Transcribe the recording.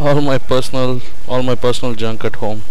all my personal all my personal junk at home.